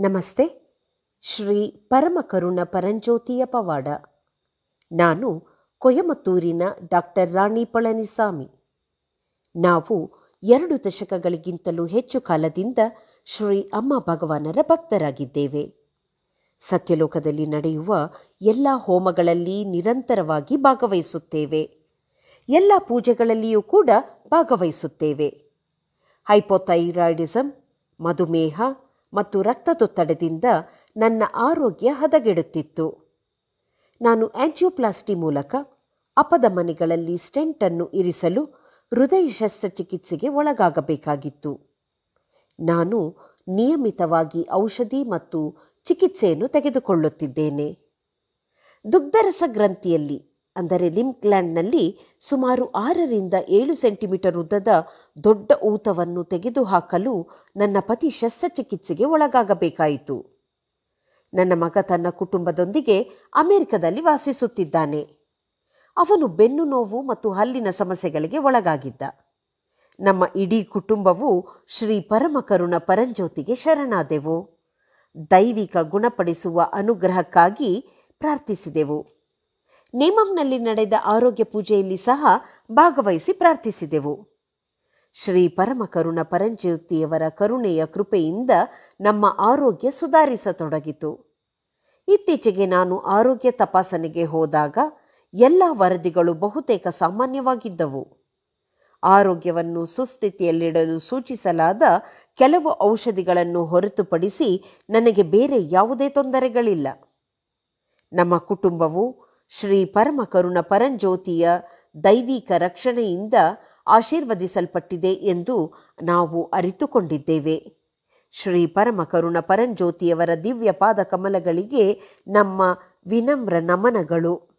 ನಮಸ್ತೆ. ಶ್ರೀ ಪರಮಕರುಣ ಪರಂಜ್ಯೋತಿಯ ಪವಾಡ ನಾನು ಕೊಯಮತ್ತೂರಿನ ಡಾಕ್ಟರ್ ರಾಣಿ ಪಳನಿಸ್ವಾಮಿ. ನಾವು ಎರಡು ದಶಕಗಳಿಗಿಂತಲೂ ಹೆಚ್ಚು ಕಾಲದಿಂದ ಶ್ರೀ ಅಮ್ಮ ಭಗವಾನರ ಭಕ್ತರಾಗಿದ್ದೇವೆ. ಸತ್ಯಲೋಕದಲ್ಲಿ ನಡೆಯುವ ಎಲ್ಲ ಹೋಮಗಳಲ್ಲಿ ನಿರಂತರವಾಗಿ ಭಾಗವಹಿಸುತ್ತೇವೆ. ಎಲ್ಲ ಪೂಜೆಗಳಲ್ಲಿಯೂ ಕೂಡ ಭಾಗವಹಿಸುತ್ತೇವೆ. ಹೈಪೋಥೈರಾಯ್ಡಿಸಮ್ ಮಧುಮೇಹ ಮತ್ತು ರಕ್ತದೊತ್ತಡದಿಂದ ನನ್ನ ಆರೋಗ್ಯ ಹದಗೆಡುತ್ತಿತ್ತು. ನಾನು ಆಂಜಿಯೋಪ್ಲಾಸ್ಟಿ ಮೂಲಕ ಅಪಧಮನಿಗಳಲ್ಲಿ ಸ್ಟೆಂಟನ್ನು ಇರಿಸಲು ಹೃದಯ ಶಸ್ತ್ರಚಿಕಿತ್ಸೆಗೆ ಒಳಗಾಗಬೇಕಾಗಿತ್ತು. ನಾನು ನಿಯಮಿತವಾಗಿ ಔಷಧಿ ಮತ್ತು ಚಿಕಿತ್ಸೆಯನ್ನು ತೆಗೆದುಕೊಳ್ಳುತ್ತಿದ್ದೇನೆ. ದುಗ್ಧರಸ ಗ್ರಂಥಿಯಲ್ಲಿ ಅಂದರೆ ಲಿಮ್ಕ್ಲ್ಯಾಂಡ್ನಲ್ಲಿ ಸುಮಾರು ಆರರಿಂದ ಏಳು ಸೆಂಟಿಮೀಟರ್ ಉದ್ದದ ದೊಡ್ಡ ಊತವನ್ನು ತೆಗೆದುಹಾಕಲು ನನ್ನ ಪತಿ ಶಸ್ತ್ರಚಿಕಿತ್ಸೆಗೆ ಒಳಗಾಗಬೇಕಾಯಿತು. ನನ್ನ ಮಗ ತನ್ನ ಕುಟುಂಬದೊಂದಿಗೆ ಅಮೆರಿಕದಲ್ಲಿ ವಾಸಿಸುತ್ತಿದ್ದಾನೆ. ಅವನು ಬೆನ್ನು ನೋವು ಮತ್ತು ಹಲ್ಲಿನ ಸಮಸ್ಯೆಗಳಿಗೆ ಒಳಗಾಗಿದ್ದ. ನಮ್ಮ ಇಡೀ ಕುಟುಂಬವು ಶ್ರೀ ಪರಮಕರುಣ ಪರಂಜ್ಯೋತಿಗೆ ಶರಣಾದೆವು. ದೈವಿಕ ಗುಣಪಡಿಸುವ ಅನುಗ್ರಹಕ್ಕಾಗಿ ಪ್ರಾರ್ಥಿಸಿದೆವು. ನೇಮಂನಲ್ಲಿ ನಡೆದ ಆರೋಗ್ಯ ಪೂಜೆಯಲ್ಲಿ ಸಹ ಭಾಗವಹಿಸಿ ಪ್ರಾರ್ಥಿಸಿದೆವು. ಶ್ರೀ ಪರಮಕರುಣ ಪರಂಜ್ಯೋತಿಯವರ ಕರುಣೆಯ ಕೃಪೆಯಿಂದ ನಮ್ಮ ಆರೋಗ್ಯ ಸುಧಾರಿಸತೊಡಗಿತು. ಇತ್ತೀಚೆಗೆ ನಾನು ಆರೋಗ್ಯ ತಪಾಸಣೆಗೆ ಹೋದಾಗ ಎಲ್ಲ ವರದಿಗಳು ಬಹುತೇಕ ಸಾಮಾನ್ಯವಾಗಿದ್ದವು. ಆರೋಗ್ಯವನ್ನು ಸುಸ್ಥಿತಿಯಲ್ಲಿಡಲು ಸೂಚಿಸಲಾದ ಕೆಲವು ಔಷಧಿಗಳನ್ನು ಹೊರತುಪಡಿಸಿ ನನಗೆ ಬೇರೆ ಯಾವುದೇ ತೊಂದರೆಗಳಿಲ್ಲ. ನಮ್ಮ ಕುಟುಂಬವು ಶ್ರೀ ಪರಮಕರುಣ ಪರಂಜ್ಯೋತಿಯ ದೈವಿಕ ರಕ್ಷಣೆಯಿಂದ ಆಶೀರ್ವದಿಸಲ್ಪಟ್ಟಿದೆ ಎಂದು ನಾವು ಅರಿತುಕೊಂಡಿದ್ದೇವೆ. ಶ್ರೀ ಪರಮಕರುಣ ಪರಂಜ್ಯೋತಿಯವರ ದಿವ್ಯ ಪಾದ ಕಮಲಗಳಿಗೆ ನಮ್ಮ ವಿನಮ್ರ ನಮನಗಳು.